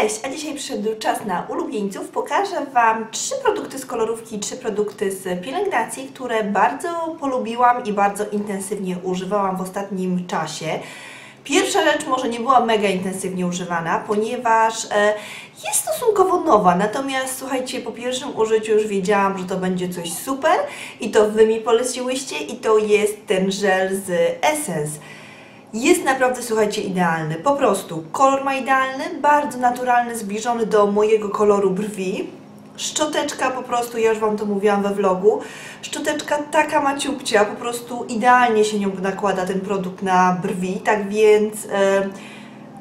Cześć, a dzisiaj przyszedł czas na ulubieńców. Pokażę Wam trzy produkty z kolorówki, trzy produkty z pielęgnacji, które bardzo polubiłam i bardzo intensywnie używałam w ostatnim czasie. Pierwsza rzecz może nie była mega intensywnie używana, ponieważ e, jest stosunkowo nowa, natomiast słuchajcie, po pierwszym użyciu już wiedziałam, że to będzie coś super i to Wy mi poleciłyście i to jest ten żel z Essence. Jest naprawdę, słuchajcie, idealny. Po prostu kolor ma idealny, bardzo naturalny, zbliżony do mojego koloru brwi. Szczoteczka po prostu, ja już Wam to mówiłam we vlogu, szczoteczka taka maciupcia, po prostu idealnie się nią nakłada ten produkt na brwi, tak więc e,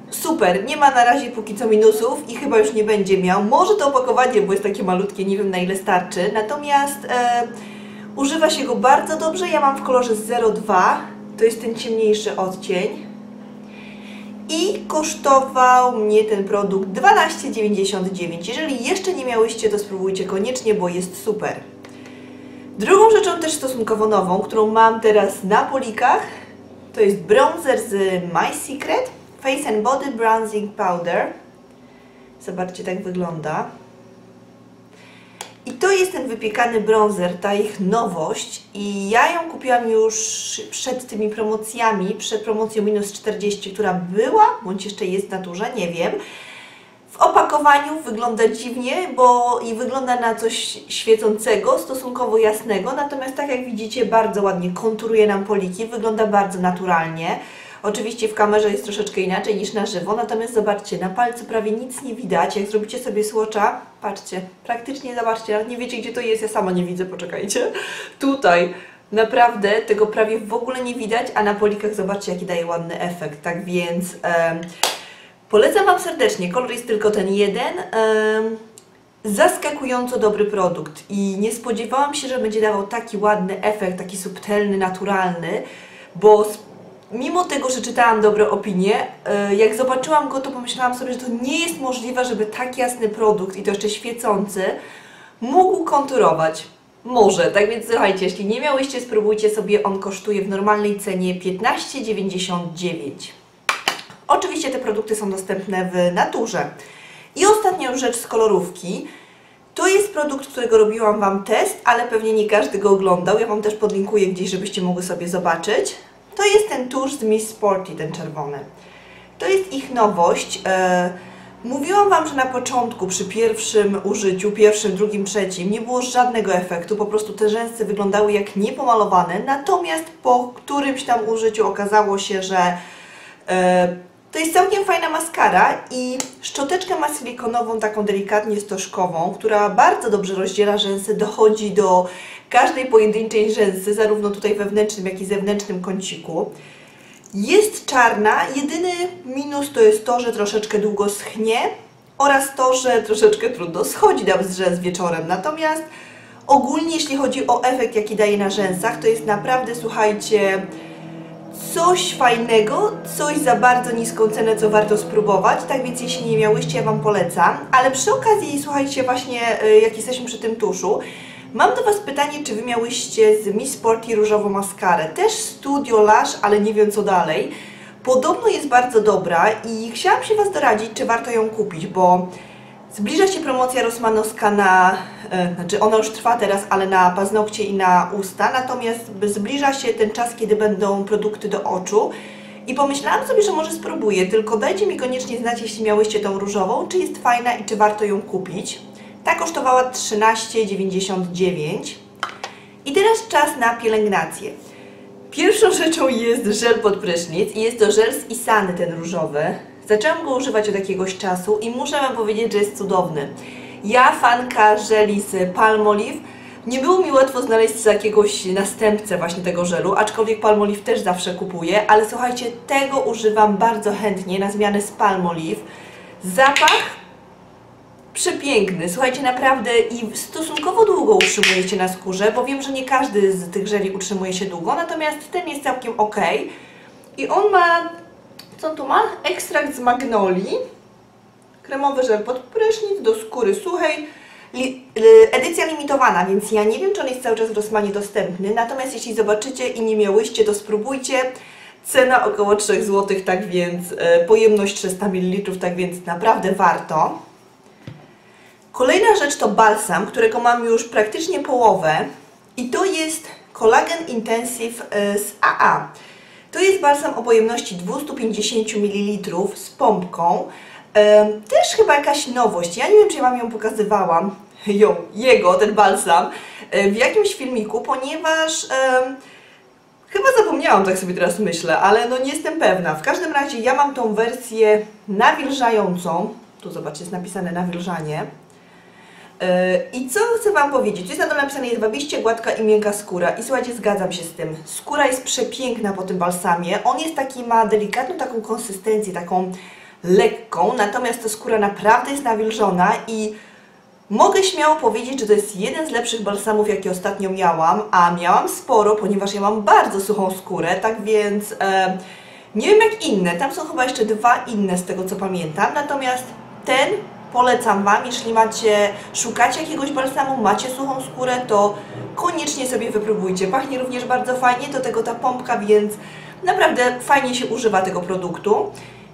super, nie ma na razie póki co minusów i chyba już nie będzie miał. Może to opakowanie, bo jest takie malutkie, nie wiem na ile starczy, natomiast e, używa się go bardzo dobrze, ja mam w kolorze 02, to jest ten ciemniejszy odcień. I kosztował mnie ten produkt 12,99. Jeżeli jeszcze nie miałyście, to spróbujcie koniecznie, bo jest super. Drugą rzeczą też stosunkowo nową, którą mam teraz na polikach, to jest bronzer z My Secret Face and Body Bronzing Powder. Zobaczcie, tak wygląda. I to jest ten wypiekany bronzer, ta ich nowość i ja ją kupiłam już przed tymi promocjami, przed promocją minus 40, która była, bądź jeszcze jest w naturze, nie wiem. W opakowaniu wygląda dziwnie, bo i wygląda na coś świecącego, stosunkowo jasnego, natomiast tak jak widzicie bardzo ładnie konturuje nam poliki, wygląda bardzo naturalnie. Oczywiście w kamerze jest troszeczkę inaczej niż na żywo, natomiast zobaczcie, na palcu prawie nic nie widać. Jak zrobicie sobie słocza, patrzcie, praktycznie zobaczcie, nawet nie wiecie gdzie to jest, ja sama nie widzę, poczekajcie. Tutaj naprawdę tego prawie w ogóle nie widać, a na polikach zobaczcie jaki daje ładny efekt, tak więc um, polecam Wam serdecznie, kolor jest tylko ten jeden. Um, zaskakująco dobry produkt i nie spodziewałam się, że będzie dawał taki ładny efekt, taki subtelny, naturalny, bo mimo tego, że czytałam dobre opinie, e, jak zobaczyłam go, to pomyślałam sobie, że to nie jest możliwe, żeby tak jasny produkt i to jeszcze świecący mógł konturować. Może, tak więc słuchajcie, jeśli nie miałyście, spróbujcie sobie, on kosztuje w normalnej cenie 15,99. Oczywiście te produkty są dostępne w naturze. I ostatnia już rzecz z kolorówki. To jest produkt, którego robiłam Wam test, ale pewnie nie każdy go oglądał. Ja Wam też podlinkuję gdzieś, żebyście mogły sobie zobaczyć. To jest ten tusz z Miss Sporty, ten czerwony. To jest ich nowość. E, mówiłam Wam, że na początku, przy pierwszym użyciu, pierwszym, drugim, trzecim, nie było żadnego efektu, po prostu te rzęsy wyglądały jak niepomalowane, natomiast po którymś tam użyciu okazało się, że e, to jest całkiem fajna maskara i szczoteczkę ma silikonową, taką delikatnie stożkową, która bardzo dobrze rozdziela rzęsy, dochodzi do każdej pojedynczej rzęsy, zarówno tutaj wewnętrznym, jak i zewnętrznym kąciku. Jest czarna, jedyny minus to jest to, że troszeczkę długo schnie oraz to, że troszeczkę trudno schodzi nam z rzęs wieczorem. Natomiast ogólnie jeśli chodzi o efekt, jaki daje na rzęsach, to jest naprawdę, słuchajcie, coś fajnego, coś za bardzo niską cenę, co warto spróbować. Tak więc jeśli nie miałyście, ja Wam polecam. Ale przy okazji, słuchajcie, właśnie y, jak jesteśmy przy tym tuszu, Mam do Was pytanie, czy Wy miałyście z Miss Sporty różową maskarę? Też Studio Lash, ale nie wiem co dalej. Podobno jest bardzo dobra i chciałam się Was doradzić, czy warto ją kupić, bo zbliża się promocja Rosmanowska na, e, znaczy ona już trwa teraz, ale na paznokcie i na usta, natomiast zbliża się ten czas, kiedy będą produkty do oczu i pomyślałam sobie, że może spróbuję, tylko dajcie mi koniecznie znać, jeśli miałyście tą różową, czy jest fajna i czy warto ją kupić. Ta kosztowała 13,99. I teraz czas na pielęgnację. Pierwszą rzeczą jest żel pod prysznic i jest to żel z Isany, ten różowy. Zaczęłam go używać od jakiegoś czasu i muszę Wam powiedzieć, że jest cudowny. Ja, fanka żeli z Palmolive, nie było mi łatwo znaleźć jakiegoś następcę właśnie tego żelu, aczkolwiek Palmolive też zawsze kupuję, ale słuchajcie, tego używam bardzo chętnie na zmianę z Palmolive. Zapach przepiękny. Słuchajcie, naprawdę i stosunkowo długo utrzymuje się na skórze, bo wiem, że nie każdy z tych żeli utrzymuje się długo, natomiast ten jest całkiem ok. I on ma, co tu ma? Ekstrakt z magnolii, kremowy żel pod prysznic do skóry suchej, li, edycja limitowana, więc ja nie wiem, czy on jest cały czas w Rossmanie dostępny, natomiast jeśli zobaczycie i nie miałyście, to spróbujcie. Cena około 3 zł, tak więc e, pojemność 300 ml, tak więc naprawdę warto. Kolejna rzecz to balsam, którego mam już praktycznie połowę i to jest Collagen Intensive e, z AA. To jest balsam o pojemności 250 ml z pompką. Też chyba jakaś nowość. Ja nie wiem, czy ja Wam ją pokazywałam, ją, jego, ten balsam, e, w jakimś filmiku, ponieważ chyba zapomniałam, tak sobie teraz myślę, ale no nie jestem pewna. W każdym razie ja mam tą wersję nawilżającą. Tu zobaczcie, jest napisane nawilżanie. I co chcę Wam powiedzieć? Tu jest na dole napisane jedwabiście, gładka i miękka skóra. I słuchajcie, zgadzam się z tym. Skóra jest przepiękna po tym balsamie. On jest taki, ma delikatną taką konsystencję, taką lekką, natomiast ta skóra naprawdę jest nawilżona i mogę śmiało powiedzieć, że to jest jeden z lepszych balsamów, jakie ostatnio miałam, a miałam sporo, ponieważ ja mam bardzo suchą skórę, tak więc e, nie wiem jak inne. Tam są chyba jeszcze dwa inne z tego co pamiętam, natomiast ten polecam Wam, jeśli macie, szukacie jakiegoś balsamu, macie suchą skórę, to koniecznie sobie wypróbujcie. Pachnie również bardzo fajnie, do tego ta pompka, więc naprawdę fajnie się używa tego produktu.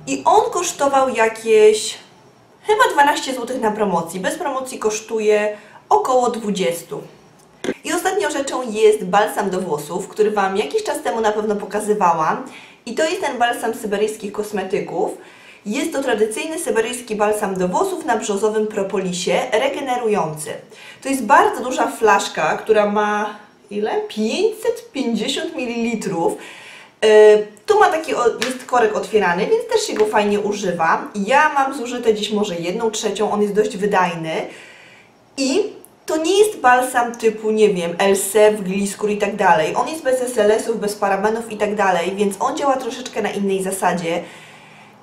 I on kosztował jakieś chyba 12 zł na promocji. Bez promocji kosztuje około 20. I ostatnią rzeczą jest balsam do włosów, który Wam jakiś czas temu na pewno pokazywałam. I to jest ten balsam syberyjskich kosmetyków. Jest to tradycyjny syberyjski balsam do włosów na brzozowym propolisie, regenerujący. To jest bardzo duża flaszka, która ma ile? 550 ml. Tu ma taki, jest korek otwierany, więc też się go fajnie używa. Ja mam zużyte dziś może jedną trzecią, on jest dość wydajny. I to nie jest balsam typu, nie wiem, LSEW, Gliskur i tak dalej. On jest bez SLS-ów, bez parabenów i tak dalej, więc on działa troszeczkę na innej zasadzie.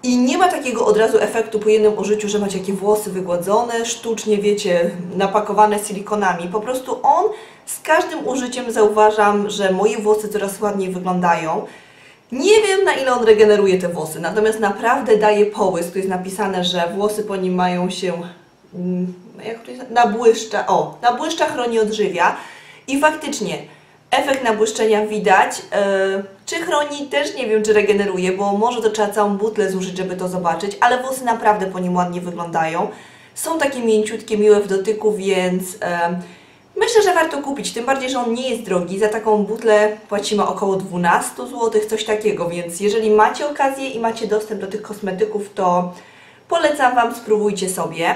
I nie ma takiego od razu efektu po jednym użyciu, że macie jakieś włosy wygładzone, sztucznie, wiecie, napakowane silikonami. Po prostu on z każdym użyciem zauważam, że moje włosy coraz ładniej wyglądają. Nie wiem na ile on regeneruje te włosy, natomiast naprawdę daje połysk. Tu jest napisane, że włosy po nim mają się mm, jak to jest? nabłyszcza, o, nabłyszcza chroni odżywia i faktycznie efekt nabłyszczenia widać. Yy, czy chroni? Też nie wiem, czy regeneruje, bo może to trzeba całą butlę zużyć, żeby to zobaczyć, ale włosy naprawdę po nim ładnie wyglądają. Są takie mięciutkie, miłe w dotyku, więc yy, myślę, że warto kupić. Tym bardziej, że on nie jest drogi. Za taką butlę płacimy około 12 zł, coś takiego, więc jeżeli macie okazję i macie dostęp do tych kosmetyków, to polecam Wam, spróbujcie sobie.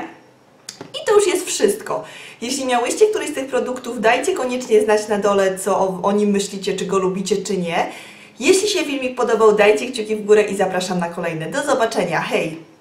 I to już jest wszystko. Jeśli miałyście któryś z tych produktów, dajcie koniecznie znać na dole, co o, o nim myślicie, czy go lubicie, czy nie. Jeśli się filmik podobał, dajcie kciuki w górę i zapraszam na kolejne. Do zobaczenia, hej!